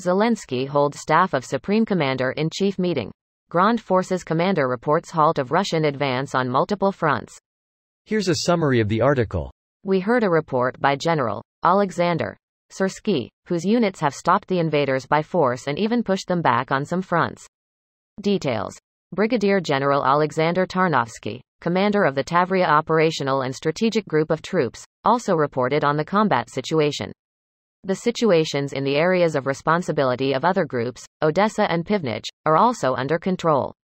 Zelensky holds Staff of Supreme Commander-in-Chief meeting. Grond Forces Commander reports halt of Russian advance on multiple fronts. Here's a summary of the article. We heard a report by General Alexander Syrsky, whose units have stopped the invaders by force and even pushed them back on some fronts. Details. Brigadier General Alexander Tarnovsky, commander of the Tavria Operational and Strategic Group of Troops, also reported on the combat situation. The situations in the areas of responsibility of other groups, Odessa and Pivnich, are also under control.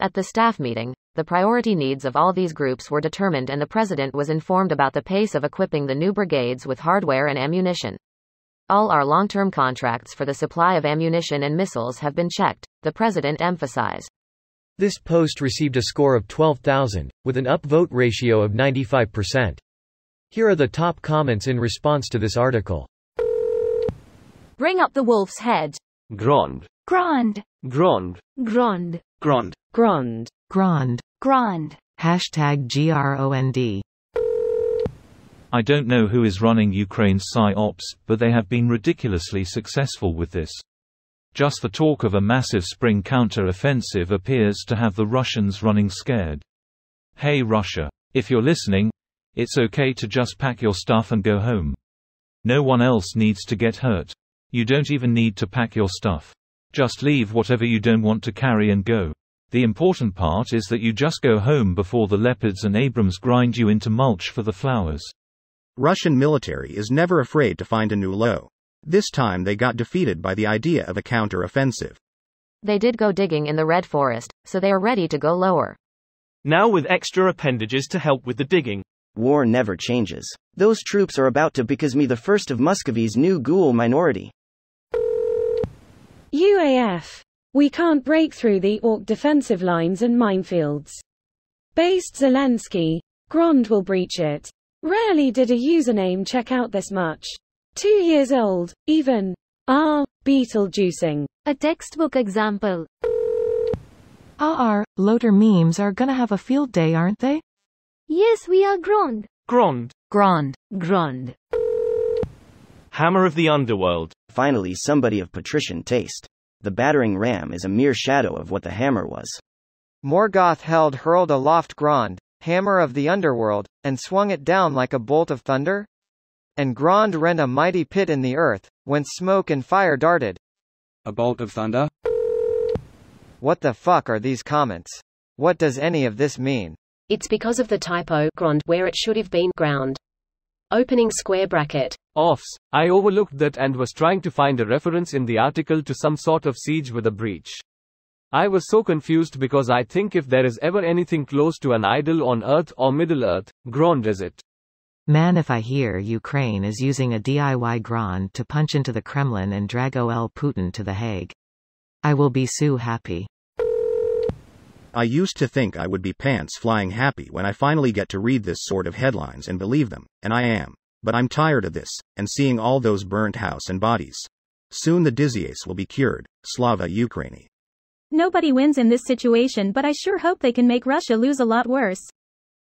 At the staff meeting, the priority needs of all these groups were determined and the president was informed about the pace of equipping the new brigades with hardware and ammunition. All our long-term contracts for the supply of ammunition and missiles have been checked, the president emphasized. This post received a score of 12,000, with an upvote ratio of 95%. Here are the top comments in response to this article. Bring up the wolf's head. Grond. Grond. Grond. Grond. Grond. Grond. Grond. Grond. Hashtag GROND. I don't know who is running Ukraine's PSYOPs, but they have been ridiculously successful with this. Just the talk of a massive spring counter-offensive appears to have the Russians running scared. Hey Russia. If you're listening, it's okay to just pack your stuff and go home. No one else needs to get hurt. You don't even need to pack your stuff. Just leave whatever you don't want to carry and go. The important part is that you just go home before the leopards and Abrams grind you into mulch for the flowers. Russian military is never afraid to find a new low. This time they got defeated by the idea of a counter-offensive. They did go digging in the Red Forest, so they are ready to go lower. Now with extra appendages to help with the digging. War never changes. Those troops are about to because me the first of Muscovy's new ghoul minority. UAF. We can't break through the Ork defensive lines and minefields. Based Zelensky. Grond will breach it. Rarely did a username check out this much. Two years old, even. Ah, Beetlejuicing. A textbook example. Ah, Loader memes are gonna have a field day, aren't they? Yes, we are Grond. Grond. Grond. Grond. Hammer of the Underworld. Finally, somebody of patrician taste. The battering ram is a mere shadow of what the hammer was. Morgoth held hurled aloft Grond, hammer of the underworld, and swung it down like a bolt of thunder? And Grond rent a mighty pit in the earth, whence smoke and fire darted. A bolt of thunder? What the fuck are these comments? What does any of this mean? It's because of the typo grond where it should have been ground. Opening square bracket. Offs. I overlooked that and was trying to find a reference in the article to some sort of siege with a breach. I was so confused because I think if there is ever anything close to an idol on Earth or Middle Earth, Grond is it. Man if I hear Ukraine is using a DIY Grond to punch into the Kremlin and drag OL Putin to The Hague. I will be so happy. I used to think I would be pants flying happy when I finally get to read this sort of headlines and believe them, and I am. But I'm tired of this, and seeing all those burnt house and bodies. Soon the dizzies will be cured. Slava Ukraini. Nobody wins in this situation but I sure hope they can make Russia lose a lot worse.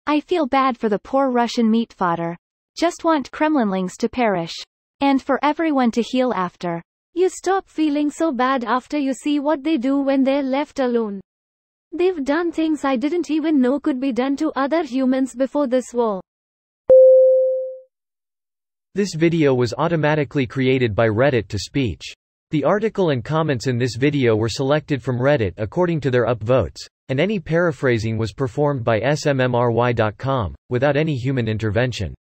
I feel bad for the poor Russian meat fodder. Just want Kremlinlings to perish. And for everyone to heal after. You stop feeling so bad after you see what they do when they're left alone. They've done things I didn't even know could be done to other humans before this war. This video was automatically created by Reddit to speech. The article and comments in this video were selected from Reddit according to their upvotes, and any paraphrasing was performed by smmry.com, without any human intervention.